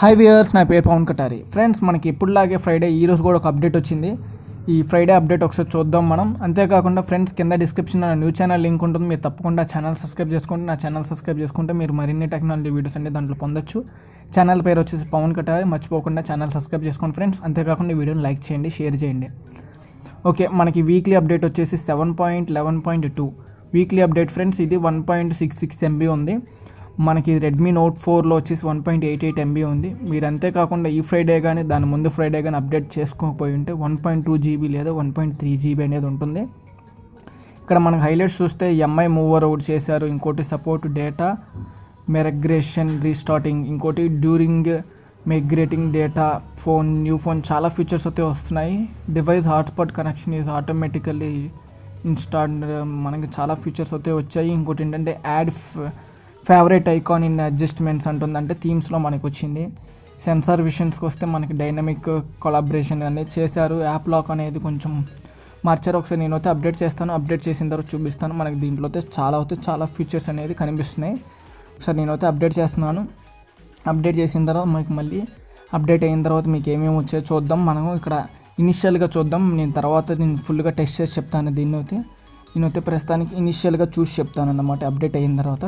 High weirs నా పేరు Pawan Katari. Friends మనకి ఇప్పుడులాగే ఫ్రైడే ఈ రోజు కూడా ఒక అప్డేట్ వచ్చింది. ఈ ఫ్రైడే అప్డేట్ ఒకసారి చూద్దాం మనం. అంతేకాకుండా ఫ్రెండ్స్ కింద డిస్క్రిప్షన్లో నా న్యూ ఛానల్ లింక్ ఉంటుంది. మీరు తప్పకుండా ఛానల్ సబ్స్క్రైబ్ చేసుకుంటే నా ఛానల్ సబ్స్క్రైబ్ చేసుకుంటే మీరు మరిన్ని టెక్నాలజీ వీడియోస్ అన్ని దాంట్లో పొందొచ్చు. ఛానల్ పేరు వచ్చేసి పవన్ కటారి. మర్చిపోకుండా ఛానల్ సబ్స్క్రైబ్ చేసుకోండి ఫ్రెండ్స్ అంతేకాకుండా ఈ వీడియోని లైక్ చేయండి షేర్ చేయండి. ఓకే మనకి వీక్లీ అప్డేట్ వచ్చేసి seven point eleven point two weekly update friends ఇది one point six six MB ఉంది. మనకి రెడ్మీ నోట్ ఫోర్లో వచ్చేసి one point eight eight MB ఉంది. మీరు అంతేకాకుండా ఈ ఫ్రైడే కానీ దాని ముందు ఫ్రైడే కానీ అప్డేట్ చేసుకోకపోయి ఉంటే వన్ పాయింట్ టూ జీబీ లేదా వన్ పాయింట్ త్రీ జీబీ అనేది ఉంటుంది. ఇక్కడ మనకి హైలైట్స్ చూస్తే ఎంఐ మూవర్ ఒకటి చేశారు ఇంకోటి సపోర్ట్ డేటా మెరగ్రేషన్ రీస్టార్టింగ్ ఇంకోటి during migrating data phone new phone చాలా ఫీచర్స్ అయితే వస్తున్నాయి. Device hotspot connection is automatically install మనకి చాలా ఫీచర్స్ అయితే వచ్చాయి. ఇంకోటి ఏంటంటే add favourite icon in adjustments అంటుంది అంటే థీమ్స్లో మనకి వచ్చింది సెన్సార్ విషన్స్కి వస్తే మనకి డైనమిక్ కొలాబరేషన్ అనేది చేశారు. యాప్ లాక్ అనేది కొంచెం మార్చారు. ఒకసారి నేనైతే అప్డేట్ చేస్తాను. అప్డేట్ చేసిన తర్వాత చూపిస్తాను. మనకి దీంట్లో అయితే చాలా అయితే చాలా ఫీచర్స్ అనేది కనిపిస్తున్నాయి. ఒకసారి నేనైతే అప్డేట్ చేస్తున్నాను. అప్డేట్ చేసిన తర్వాత మీకు మళ్ళీ అప్డేట్ అయిన తర్వాత మీకు ఏమేమి వచ్చాయో చూద్దాం. మనం ఇక్కడ ఇనిషియల్గా చూద్దాం. నేను తర్వాత నేను ఫుల్గా టెస్ట్ చేసి చెప్తాను దీన్ని అయితే. నేనైతే ప్రస్తుతానికి ఇనిషియల్గా చూసి చెప్తాను అన్నమాట అప్డేట్ అయిన తర్వాత.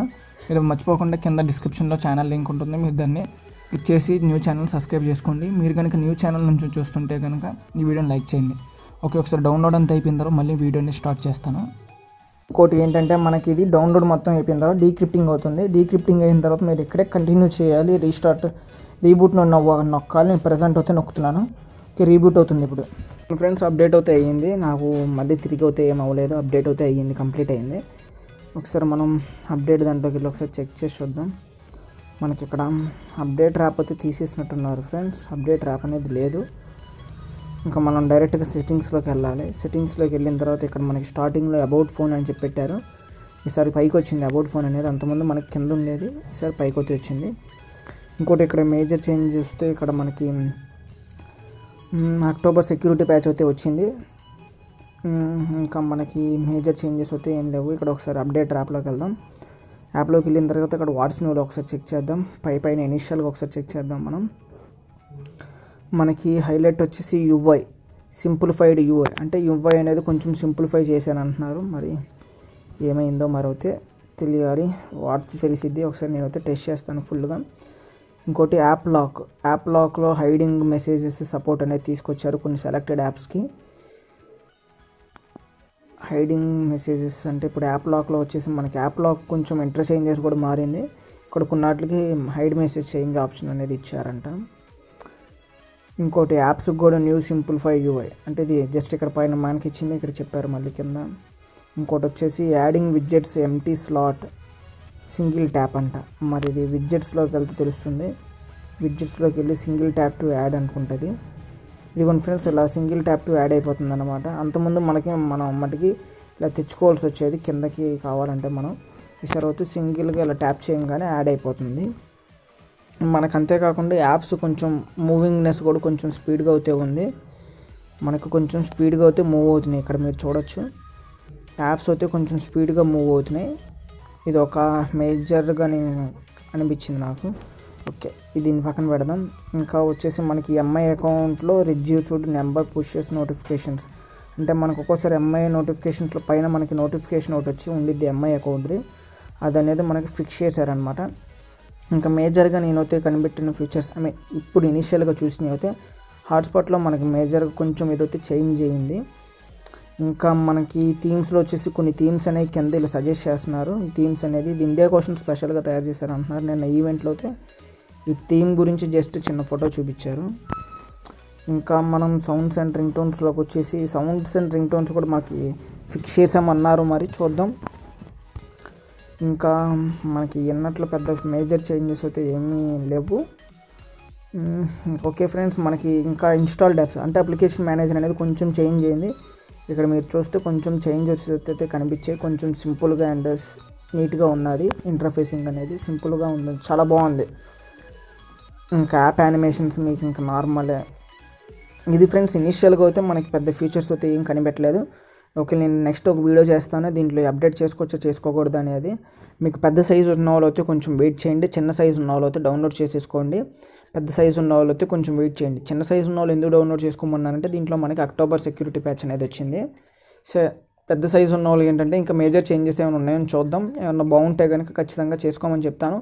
మీరు మర్చిపోకుండా కింద డిస్క్రిప్షన్లో ఛానల్ లింక్ ఉంటుంది మీరు దాన్ని క్లిక్ చేసి న్యూ ఛానల్ సబ్స్క్రైబ్ చేసుకోండి. మీరు కనుక న్యూ ఛానల్ నుంచి చూస్తుంటే కనుక ఈ వీడియోని లైక్ చేయండి. ఓకే ఒకసారి డౌన్లోడ్ అంతా అయిపోయిన తర్వాత మళ్ళీ వీడియోని స్టార్ట్ చేస్తాను. ఇంకోటి ఏంటంటే మనకి ఇది డౌన్లోడ్ మొత్తం అయిపోయిన తర్వాత డీక్రిప్టింగ్ అవుతుంది. డీక్రిప్టింగ్ అయిన తర్వాత మీరు ఇక్కడే కంటిన్యూ చేయాలి. రీస్టార్ట్ రీబూట్లో నొక్కాలి. నేను ప్రజెంట్ అయితే నొక్కుతున్నాను. ఓకే రీబూట్ అవుతుంది ఇప్పుడు. ఫ్రెండ్స్ అప్డేట్ అయితే అయ్యింది. నాకు మళ్ళీ తిరిగి అయితే ఏం అవ్వలేదు. అప్డేట్ అయితే అయ్యింది కంప్లీట్ అయ్యింది. ఒకసారి మనం అప్డేట్ దాంట్లోకి వెళ్ళి ఒకసారి చెక్ చేసి చూద్దాం. మనకి ఇక్కడ అప్డేట్ ర్యాప్ అయితే తీసేసినట్టున్నారు ఫ్రెండ్స్. అప్డేట్ ర్యాప్ అనేది లేదు. ఇంకా మనం డైరెక్ట్గా సెట్టింగ్స్లోకి వెళ్ళాలి. సెట్టింగ్స్లోకి వెళ్ళిన తర్వాత ఇక్కడ మనకి స్టార్టింగ్లో అబౌట్ ఫోన్ అని చెప్పి పెట్టారు. ఈసారి పైకి వచ్చింది అబౌట్ ఫోన్ అనేది. అంతకుముందు మనకి కింద ఉండేది. ఈసారి పైకి వచ్చి వచ్చింది. ఇంకోటి ఇక్కడ మేజర్ చేంజ్ చూస్తే ఇక్కడ మనకి అక్టోబర్ సెక్యూరిటీ ప్యాచ్ అయితే వచ్చింది. ఇంకా మనకి మేజర్ చేంజెస్ అయితే ఏం లేవు. ఇక్కడ ఒకసారి అప్డేట్ యాప్లోకి వెళ్దాం. యాప్లోకి వెళ్ళిన తర్వాత ఇక్కడ వాట్స్ కూడా ఒకసారి చెక్ చేద్దాం. పై పైన ఇనిషియల్గా ఒకసారి చెక్ చేద్దాం మనం. మనకి హైలైట్ వచ్చేసి యువై సింప్లిఫైడ్ యూఐ అంటే యువై అనేది కొంచెం సింప్లిఫై చేశాను అంటున్నారు. మరి ఏమైందో మరైతే తెలియాలి. వాటి తెలిసిద్ది. ఒకసారి నేనైతే టెస్ట్ చేస్తాను ఫుల్గా ఇంకోటి యాప్ లాక్ యాప్ లాక్లో హైడింగ్ మెసేజెస్ సపోర్ట్ అనేది తీసుకొచ్చారు కొన్ని సెలెక్టెడ్ యాప్స్కి హైడింగ్ మెసేజెస్ అంటే ఇప్పుడు యాప్ లాక్లో వచ్చేసి మనకి యాప్ లాక్ కొంచెం ఇంటర్చేంజెస్ కూడా మారింది. ఇక్కడ కొన్నాటికి హైడ్ మెసేజ్ చేంజ్ ఆప్షన్ అనేది ఇచ్చారంట. ఇంకోటి యాప్స్కి కూడా న్యూ సింప్లిఫై యూఐ అంటే ఇది జస్ట్ ఇక్కడ పైన మనకి ఇచ్చింది ఇక్కడ చెప్పారు మళ్ళీ కింద. ఇంకోటి వచ్చేసి adding widgets empty slot single tap అంట. మరి ఇది విడ్జెట్స్లోకి వెళ్తే తెలుస్తుంది. విడ్జెట్స్లోకి వెళ్ళి సింగిల్ ట్యాప్ టు యాడ్ అనుకుంటుంది. ఇదిగోండి ఫ్రెండ్స్ ఇలా సింగిల్ ట్యాప్ టు యాడ్ అయిపోతుంది అనమాట అంతకుముందు మనకి మనం మటుకి ఇలా తెచ్చుకోవాల్సి వచ్చేది కిందకి కావాలంటే మనం. ఈసారి అయితే సింగిల్గా ఇలా ట్యాప్ చేయగానే యాడ్ అయిపోతుంది. మనకు అంతేకాకుండా యాప్స్ కొంచెం మూవింగ్నెస్ కూడా కొంచెం స్పీడ్గా అవుతే ఉంది. మనకు కొంచెం స్పీడ్గా అయితే మూవ్ అవుతున్నాయి. ఇక్కడ మీరు చూడొచ్చు. యాప్స్ అయితే కొంచెం స్పీడ్గా మూవ్ అవుతున్నాయి. ఇది ఒక మేజర్గా నేను అనిపించింది నాకు. ఓకే దీని పక్కన పెడదాం. ఇంకా వచ్చేసి మనకి ఎంఐ అకౌంట్లో రిజ్యూస్డ్ నెంబర్ పుషెస్ నోటిఫికేషన్స్. అంటే మనకు ఒక్కోసారి ఎంఐ నోటిఫికేషన్స్లో పైన మనకి నోటిఫికేషన్ ఒకటి వచ్చి ఉండిద్ది ఎంఐ అకౌంట్ది. అది అనేది మనకి ఫిక్స్ చేశారనమాట ఇంకా మేజర్గా నేనైతే కనిపెట్టిన ఫీచర్స్ ఐ మీన్ ఇప్పుడు ఇనిషియల్గా చూసినవి అయితే హాట్స్పాట్లో మనకి మేజర్గా కొంచెం ఇదైతే చేంజ్ అయ్యింది ఇంకా మనకి థీమ్స్లో వచ్చేసి కొన్ని థీమ్స్ అనేవి కింద ఇలా సజెస్ట్ చేస్తున్నారు. ఈ థీమ్స్ అనేది ఇది ఇండియా కోసం స్పెషల్గా తయారు చేశారు అంటున్నారు నేను ఈవెంట్లో అయితే ఈ థీమ్ గురించి జస్ట్ చిన్న ఫోటో చూపించారు. ఇంకా మనం సౌండ్స్ అండ్ రింగ్ టోన్స్లోకి వచ్చేసి సౌండ్స్ అండ్ రింగ్ టోన్స్ కూడా మనకి ఫిక్స్ చేసామన్నారు మరి చూద్దాం. ఇంకా మనకి ఎన్నట్లు పెద్ద మేజర్ చేంజెస్ అయితే ఏమీ లేవు. ఓకే ఫ్రెండ్స్ మనకి ఇంకా ఇన్స్టాల్డ్ యాప్స్ అంటే అప్లికేషన్ మేనేజర్ అనేది కొంచెం చేంజ్ అయింది. ఇక్కడ మీరు చూస్తే కొంచెం చేంజ్ వచ్చేదైతే కనిపించే కొంచెం సింపుల్గా అండ్ నీట్గా ఉన్నది. ఇంటర్ఫేసింగ్ అనేది సింపుల్గా ఉంది చాలా బాగుంది. ఇంకా యాప్ యానిమేషన్స్ మీకు ఇంకా నార్మలే ఇది ఫ్రెండ్స్ ఇనిషియల్గా అయితే మనకి పెద్ద ఫీచర్స్ అయితే ఏం కనిపెట్టలేదు. ఓకే నేను నెక్స్ట్ ఒక వీడియో చేస్తాను దీంట్లో అప్డేట్ చేసుకోవచ్చు చేసుకోకూడదు అనేది. మీకు పెద్ద సైజు ఉన్న వాళ్ళు అయితే కొంచెం వెయిట్ చేయండి. చిన్న సైజు ఉన్న వాళ్ళు అయితే డౌన్లోడ్ చేసేసుకోండి. పెద్ద సైజు ఉన్న వాళ్ళు అయితే కొంచెం వెయిట్ చేయండి. చిన్న సైజు ఉన్న వాళ్ళు ఎందుకు డౌన్లోడ్ చేసుకోమన్నారంటే దీంట్లో మనకి అక్టోబర్ సెక్యూరిటీ ప్యాచ్ అనేది వచ్చింది. సో పెద్ద సైజు ఉన్న వాళ్ళు ఏంటంటే ఇంకా మేజర్ చేంజెస్ ఏమైనా ఉన్నాయని చూద్దాం. ఏమన్నా బాగుంటే కనుక ఖచ్చితంగా చేసుకోమని చెప్తాను.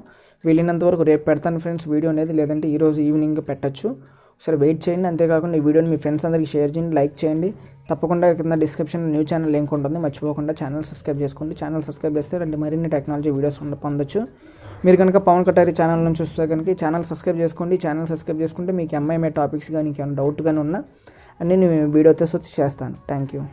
వెళ్ళినంత వరకు రేపు పెడతాను ఫ్రెండ్స్ వీడియో అనేది లేదంటే ఈరోజు ఈవినింగ్ పెట్టచ్చు. ఒకసారి వెయిట్ చేయండి. అంతేకాకుండా ఈ వీడియోని మీ ఫ్రెండ్స్ అందరికీ షేర్ చేయండి లైక్ చేయండి. తప్పకుండా కింద డిస్క్రిప్షన్ న్యూ ఛానల్ లింక్ ఉంటుంది. మర్చిపోకుండా ఛానల్ సబ్స్క్రైబ్ చేసుకోండి. ఛానల్ సబ్స్క్రైబ్ చేస్తే రెండు మరిన్ని టెక్నాలజీ వీడియోస్ పొందొచ్చు. మీరు కనుక పవన్ కటారి ఛానల్ నుంచి చూస్తే కనుక ఈ ఛానల్ సబ్స్క్రైబ్ చేసుకోండి. ఛానల్ సబ్స్క్రైబ్ చేసుకుంటే మీకు ఎంఐఎంఐ టాపిక్స్ కానీ ఇంకేమైనా డౌట్ కానీ ఉన్నా అన్నీ నేను వీడియోతో వచ్చి చేస్తాను. Thank you